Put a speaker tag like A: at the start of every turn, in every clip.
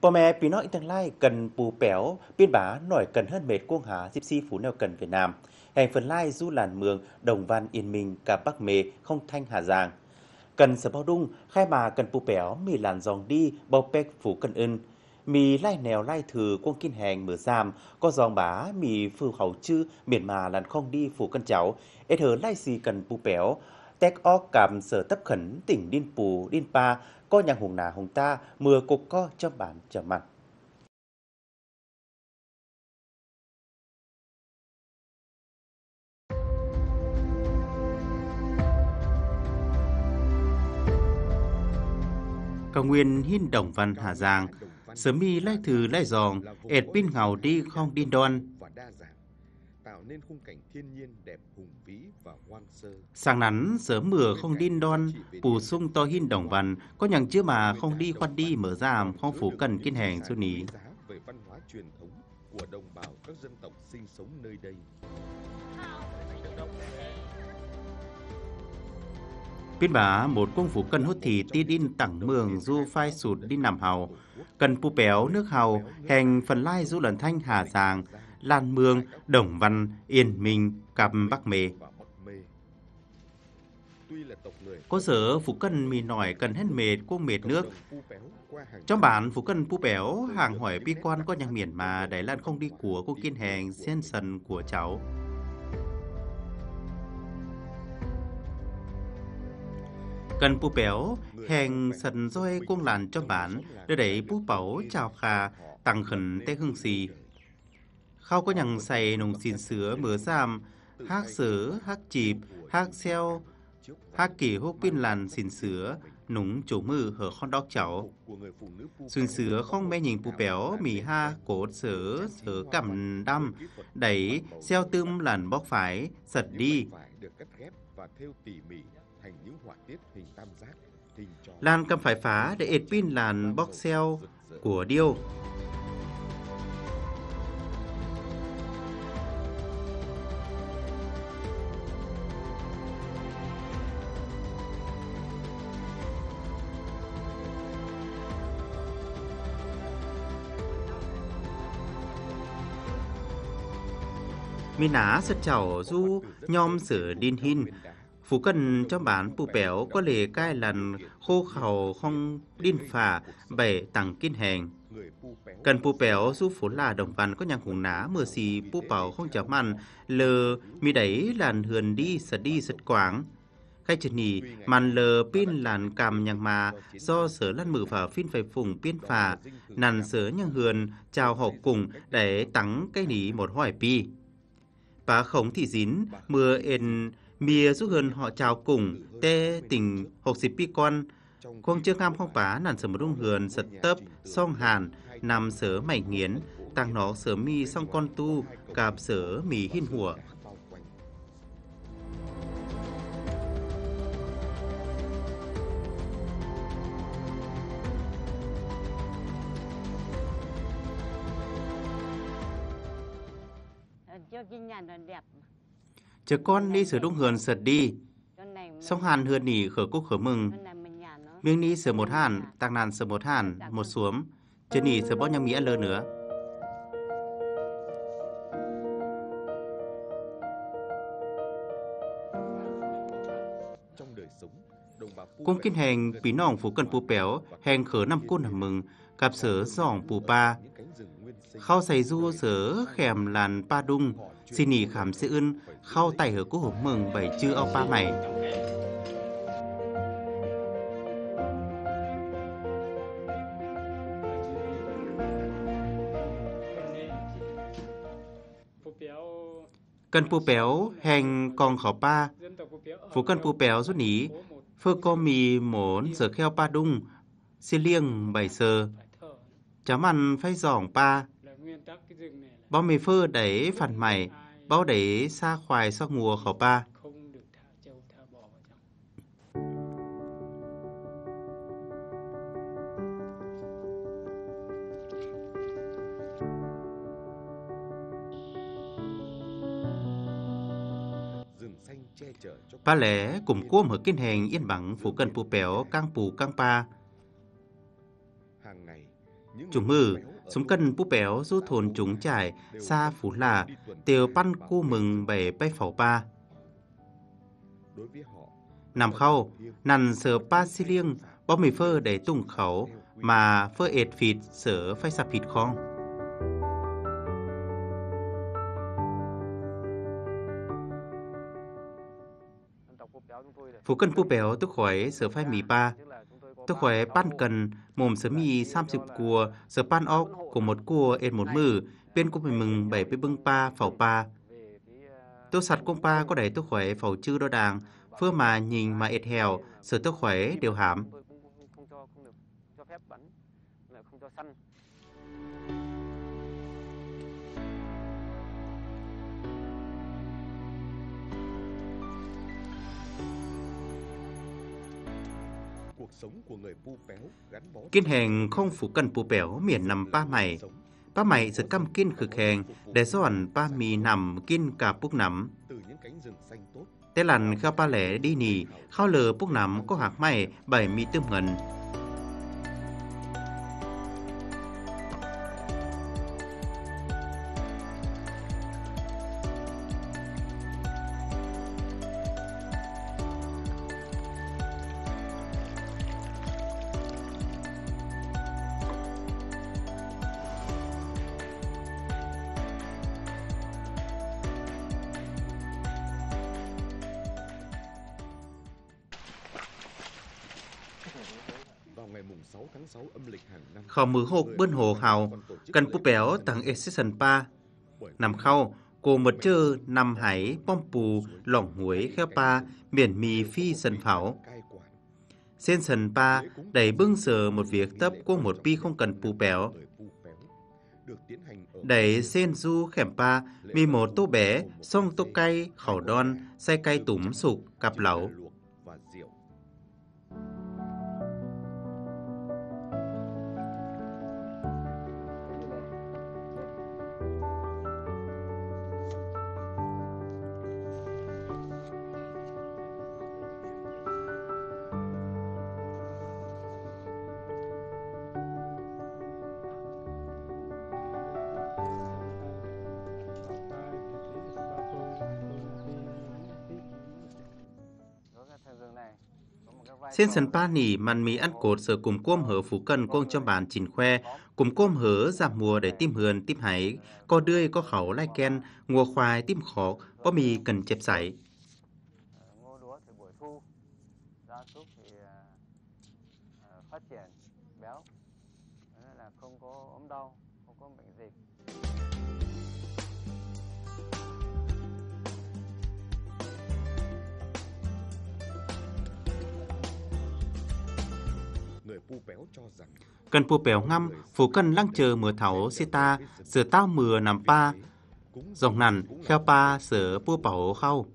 A: Bò mẹ bị nói tương lai cần bù béo, biên bá nổi cần hơn mệt cuông há dịp si phú neo cần Việt Nam. Hành phần lai du làn mường, đồng văn yên minh, cả bắc mê, không thanh hà giang. Cần sở bao đung, khai mà cần bù béo, mì làn dòng đi, bao bẹc phủ cần ưng. Mì lai nèo lai thử quân kinh hàng mở giam, có dòng bá mì phù hầu chư, miền mà làn không đi phủ cân cháu, ít thờ lai gì cần bù béo, tét o cảm sở tấp khẩn, tỉnh điên pù điên pa có nhà hùng nà hùng ta, mưa cục co cho bản trở mặt. Cao nguyên hin đồng văn hà giang, sớm mi lai thử lai giòn ẹt pin ngầu đi không đi đoan tạo nên khung cảnh thiên nhiên đẹp hùng vĩ và hoang sơ. Sáng nắn sớm mưa không đin đon, bù sung to hin đồng văn, có nhằng chưa mà không đi khoan đi mở ra không phủ cần kiên hàng xuân ní. về văn hóa truyền thống của đồng bào các dân tộc sinh sống nơi đây. Biên bá một công phủ cần hút thì ti đin tặng mường du phai sụt đi nằm hào, cần pu béo nước hào, hành phần lai du lần thanh hà giàng, Lan Mương, Đồng Văn, Yên Minh, Cặp Bắc Mê. Có sở Phú Cân mì nổi cần hết mệt cô mệt nước. Trong bản Phú Cân pu Béo, hàng hỏi bi quan có nhang miền mà Đài Lan không đi của cô kiên hèn sen sần của cháu. Cần pu Béo, hèn sần roi cuông làn trong bản, để đẩy pu béo chào khà, tăng khẩn tê hương xì. Khao có nhằng xày nồng xin sữa mớ giam, xeo, pin làn xin sữa, núng chỗ mư hở con đóc cháu. Xuân sữa không mê nhìn bù béo, mì ha, cổ sữa, sữa cầm đâm, đẩy, xeo tươm làn bóc phái giật đi. Lan cầm phải phá để ệt pin làn bóc xeo của điêu. Mi ná sật chảo du nhom sửa đin hin. Phú cần cho bán pu béo có lề cai lần khô khẩu không đin phà bể tặng kinh hèn. Cần pu béo du phố là đồng văn có nhang hùng ná mưa xì pu bảo không chả mặn, lờ mi đẩy làn hườn đi sật đi sật quảng. Khai chật nhì màn lờ pin làn càm nhang mà, do sở lăn mử phà phin phải phùng pin phà. Nàn sở nhang hườn, chào họ cùng để tặng cái nỉ một hỏi pi và khổng thị dín, mưa ên mìa giúp hơn họ chào cùng, tê tình hộp xịp pi con, con chưa ngam không phá nản sở một đông hườn sật tấp, song hàn, nằm sở mảnh nghiến, tăng nó sở mi song con tu, cạp sở mì hin hùa. Chờ con đi sửa đông hườn sật đi. Xong hàn hườn nỉ khở cúc khở mừng. Miếng ni sửa một hàn, tăng nàn sửa một hàn, một xuống. Chờ nỉ sửa bó nhâm nghĩa lơ nữa. Cung kinh hành bí nòng phú cần pù béo, hành khở năm côn hầm mừng, cặp sở giỏng pù pa. Khao xây du sở khèm làn pa đung, xin nỉ khám khao tay hở cố hổ mừng bảy chư ao pa mày. Cần pu béo hành còn khó pa, phú cần pu béo rút ní, phơ co mì mốn giờ kheo pa đung, xin liêng bảy sơ, chám ăn phay giỏng pa, bao mì phơ đẩy phản mày, bao đẩy xa khoài sau mùa khẩu pa. Ba lẽ cùng cuôm ở kinh hàng yên bằng phủ cần pù béo căng pù căng pa chúng ư sống cân bú béo du thôn chúng trải, xa phú là, tiêu pan cu mừng bể bay phẩu ba. Nằm khâu, nằn sờ pa xi liêng, bó mì phơ để tung khẩu, mà phơ ệt phịt sờ phải sạp phịt khong. Phú cân pu béo tức khỏi sở phai mì ba, tức khỏi pan cần mồm sớm mì sam sụp cua, sở pan ốc của một cua ệt một mử bên của mình mừng bảy bê bưng pa phẩu pa. Tôi sạch công pa có đẩy tôi khỏe phẩu chư đo đàng, phưa mà nhìn mà ệt hèo, sở tôi khỏe đều hãm. Kiên hèn không phủ cần pu béo miền nằm ba mày. Ba mày sự căm kiên khực hèn để doan ba mì nằm kiên cả búc nắm. Thế lần khao ba lẻ đi nì, khao lờ búc nắm có hạt mày bảy mi tươm ngần. Khảo mứ hộp bươn hồ hào, cần pu béo tặng excision pa. Nằm khâu, cô mật chơ nằm hải bom pù lỏng huế kheo pa, miền mì phi sân pháo. Sen sân pa đẩy bưng sờ một việc tấp của một pi không cần pu béo. Đẩy sen du khẻm pa, mi một tô bé, xong tô cay, khẩu đon, say cay túm sụp, cặp lẩu. Sen sân pa nỉ màn mì ăn cột sở cùng côm hở phú cần công cho bàn chỉnh khoe, cùng côm hở giảm mùa để tim hườn tim hải, có đươi có khẩu lai ken, ngùa khoai tim khó, có mì cần chẹp sảy.
B: phát triển béo nên là không có ốm đau không có bệnh dịch
A: Cần pu béo ngâm, phủ cân lăng chờ mưa thảo sita, sửa tao mưa nằm pa, dòng nằn, kheo pa, sửa pu bảo khâu.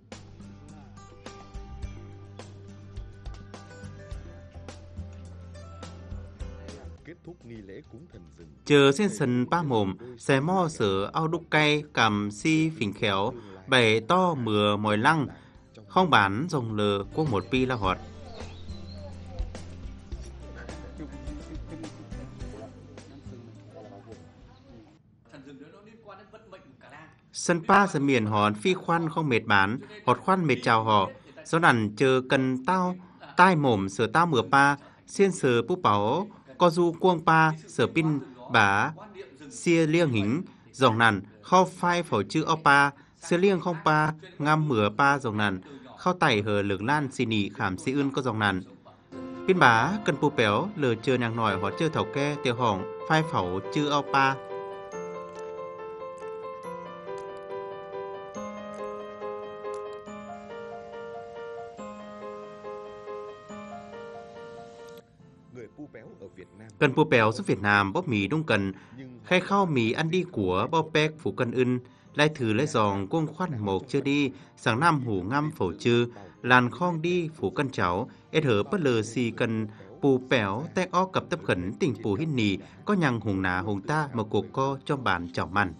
A: Chờ sen sần ba mồm, xé mo sửa ao đúc cay, cầm si phình khéo, bày to mưa mồi lăng, không bán dòng lờ của một pi la hoạt. Sân pa sân miền hòn phi khoan không mệt bán, họt khoan mệt chào họ. Do nằn chờ cần tao, tai mồm sửa tao mửa pa, xiên sờ bú bảo, co du cuông pa, sửa pin bá, xia liêng hính, dòng nằn, kho phai phổ chữ opa, xia liêng không pa, ngam mửa pa dòng nằn, khao tẩy hờ lực lan xì nỉ khảm xì ưn có dòng nằn. Pin bá, cần pu béo, lờ chờ nàng nòi họ chơi thảo ke, tiêu hỏng, phai phẩu chữ opa. Cần pu bèo giúp Việt Nam bóp mì đông cần, khai khao mì ăn đi của bao bẹc phủ cân ưn, lai thử lấy giòn quân khoan một chưa đi, sáng năm hủ ngăm phổ chư, làn khong đi phủ cân cháu, ết hở bất lờ xì cần bù bèo tét o cập tập khẩn tỉnh pù hít nì, có nhằng hùng nà hùng ta mà cuộc co trong bàn chảo mặn.